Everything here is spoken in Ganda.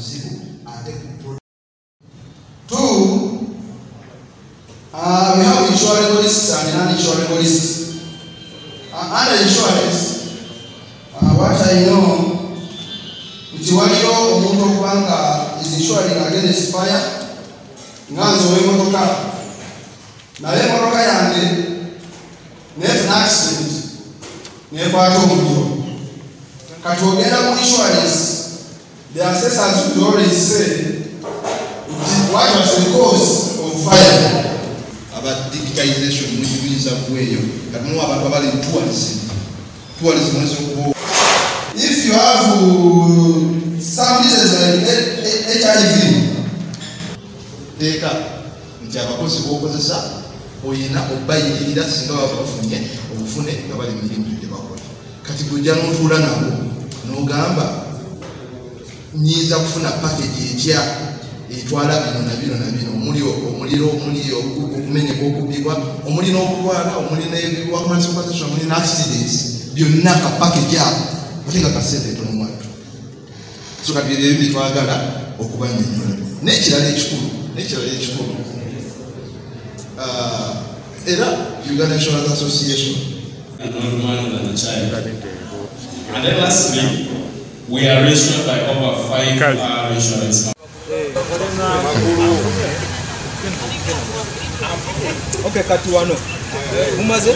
buzibu ate Two, uh, we have insurance risks and non-insurance risks. Uh, under insurance, uh, what I know, nti waliyo omuntu okuba nga is insuring against fire naye emmotoka yange nefuna accident nekwata omuliro kati ogenda mu insurance the assessors would always say. What was the cause of fire. Aba digitization muyinza bweyo kati mulimu abantu abali mu tourism tourism oyinza okuba if you have uh, some diseases like hiv teeka nti abakozi bokozesa oyina obayirira singa baba bafunye obufune nga bali mu mirimu gye bakola. Kati gojja notuula nabo nogamba nyinza kufuna package etya etwala bino na bino na bino omuli omuliro omuli okumenyeka okubibwa omuli n'okulwala omuli n'ebiwakumanisiokazesa omuli n'accidents byonna ka package ako. Ate nga kasente etono mwatu so kati ebyo byetwagala okubanyonyola n'ekirala ekikulu n'ekirala ekikulu ah, era uganda insurance association and not man than we are registered by over five uh, insurance Okay, kati wano. Mumaze